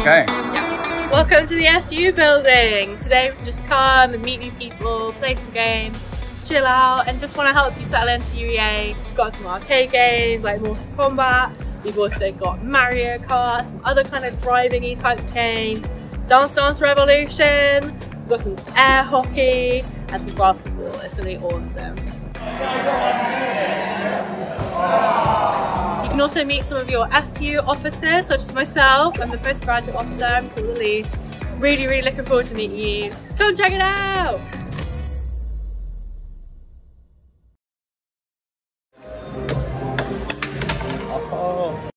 Okay. Yes. Welcome to the SU building. Today we can just come and meet new people, play some games, chill out, and just want to help you settle into UEA. We've got some arcade games like Mortal Kombat. We've also got Mario Kart, some other kind of driving-y type games, Dance Dance Revolution. We've got some air hockey and some basketball. It's gonna be awesome. Can also meet some of your SU officers, such as myself. I'm the postgraduate officer, I'm called Elise. Really, really looking forward to meeting you. Come check it out!